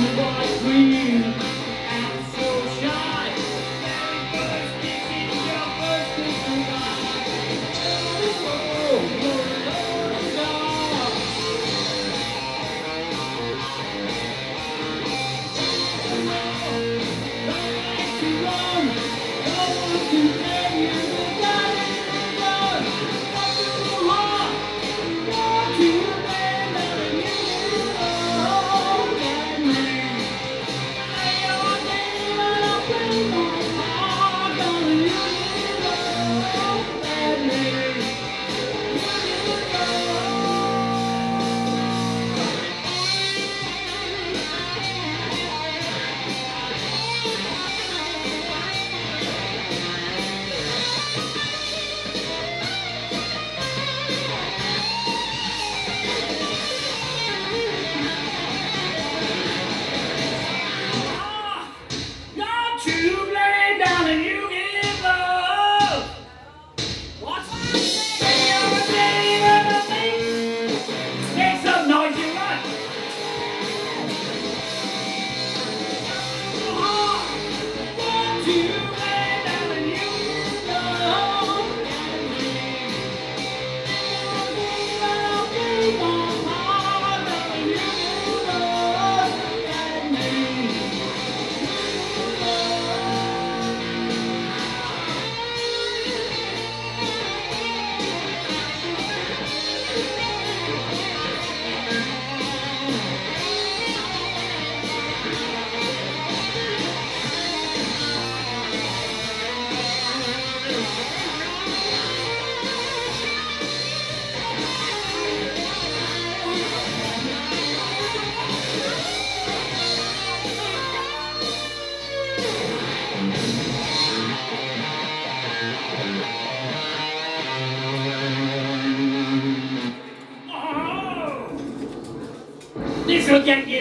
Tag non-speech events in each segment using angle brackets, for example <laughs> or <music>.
Will get you singing.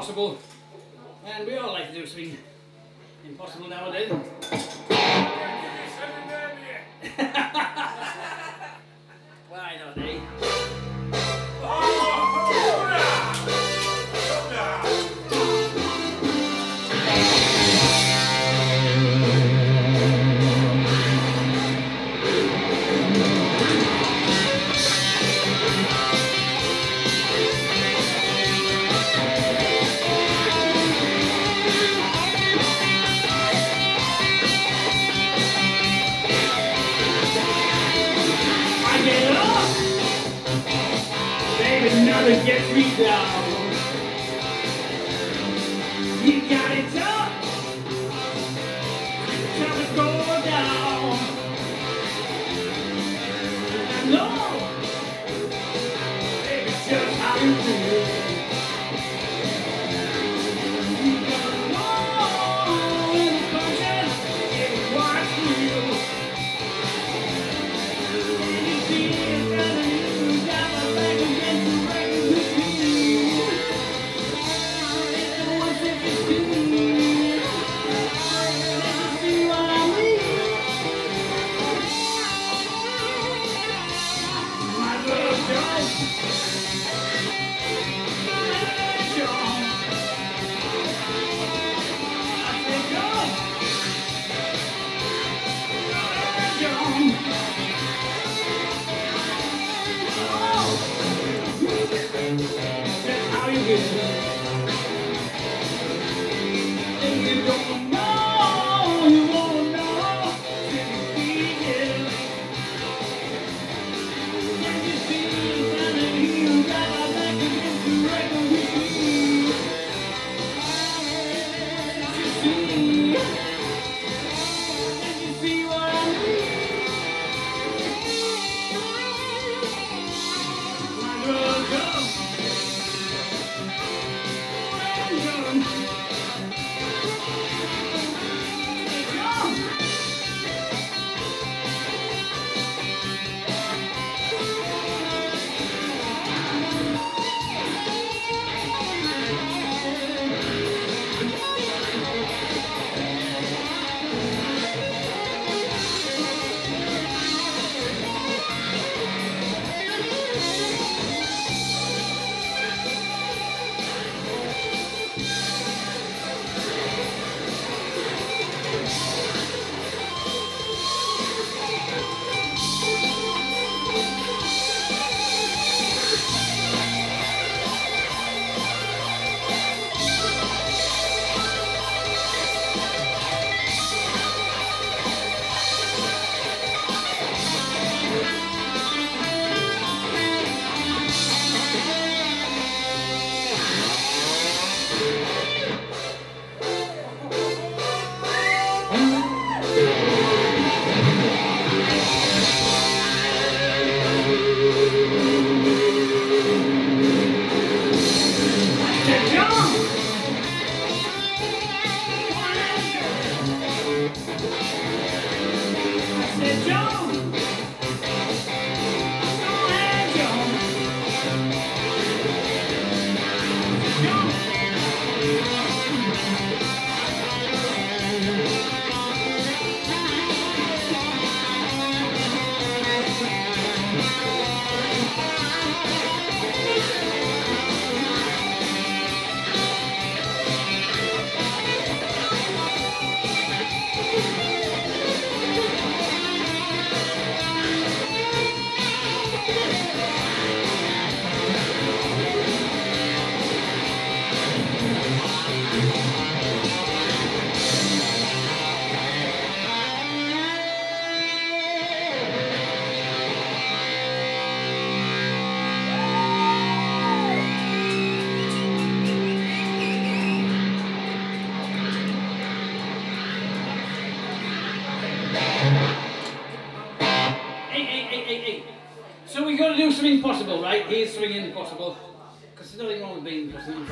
impossible. And we all like to do something impossible nowadays. <laughs> Why not, eh? Ele não impossible, right? Here's swinging impossible. Because there's nothing wrong with being impossible.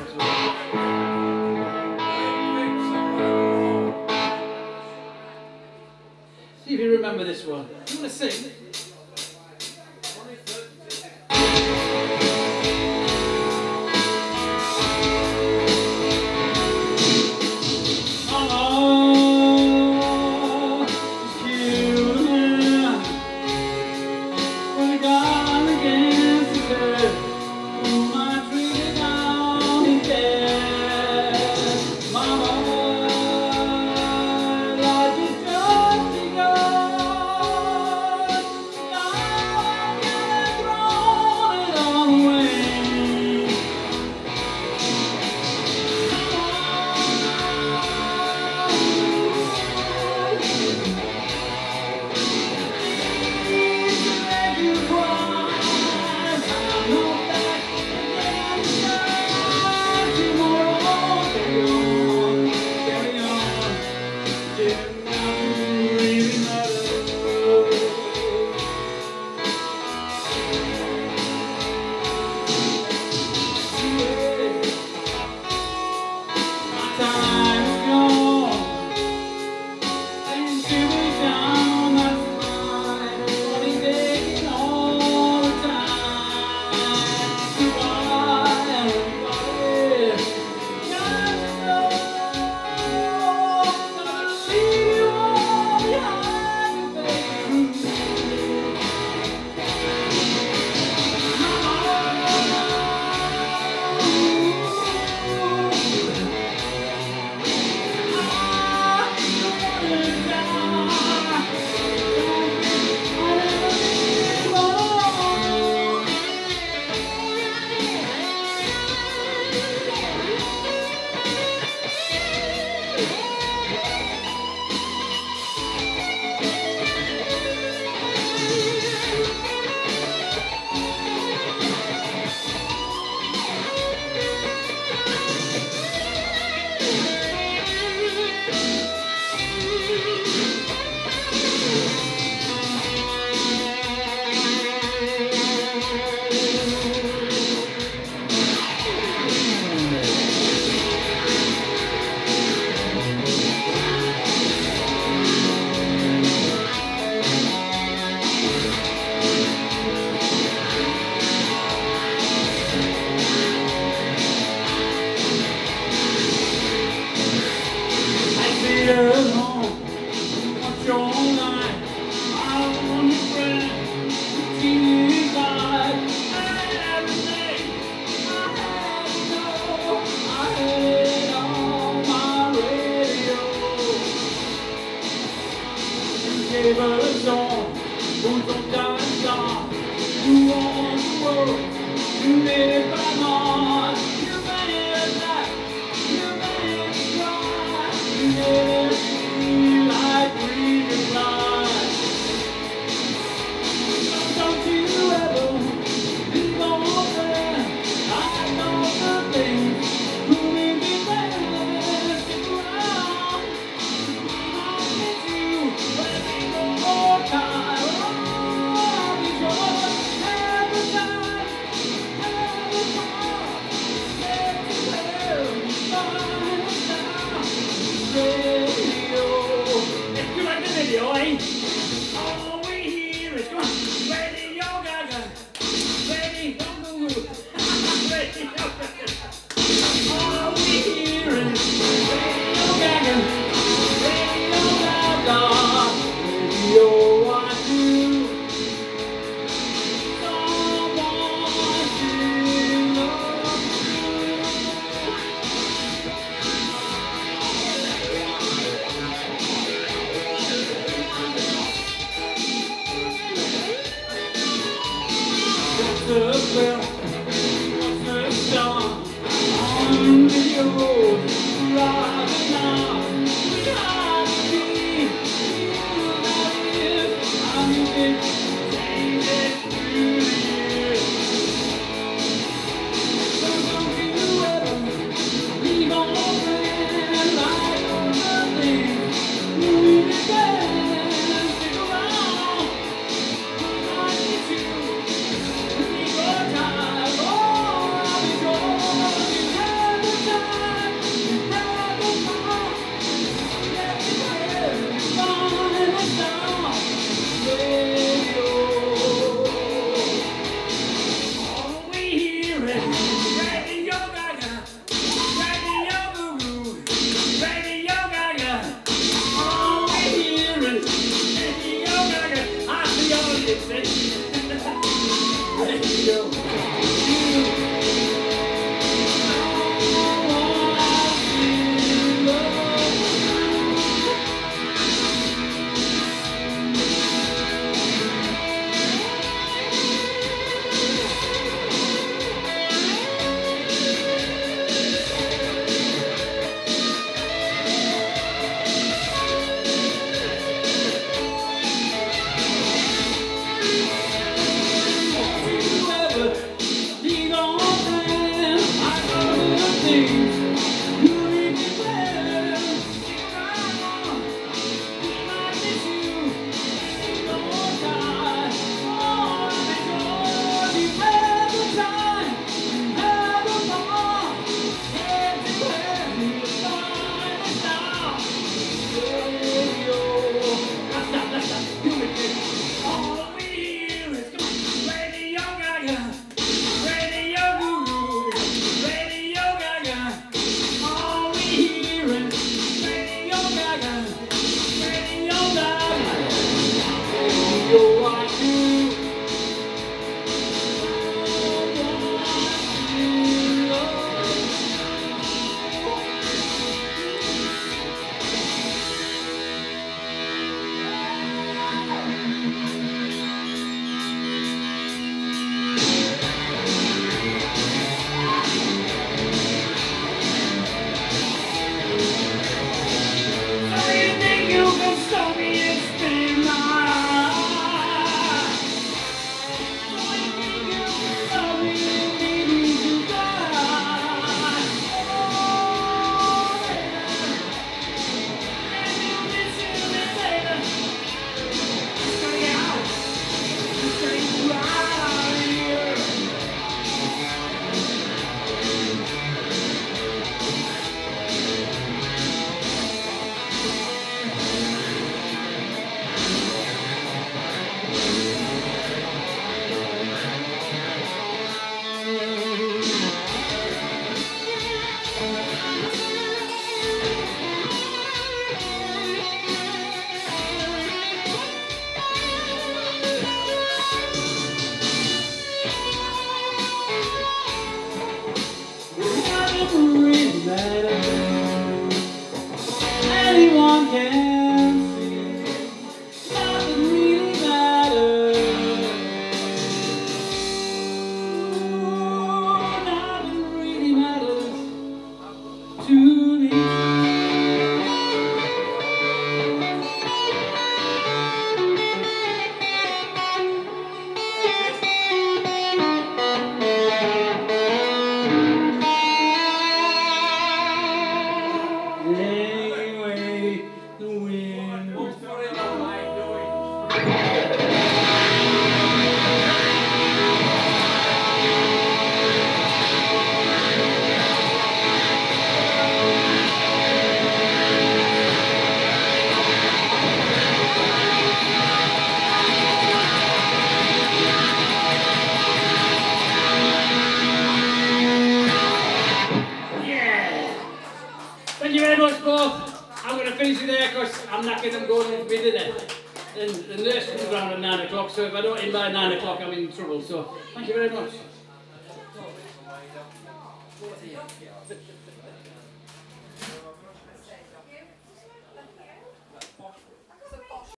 See if you remember this one. You want to sing?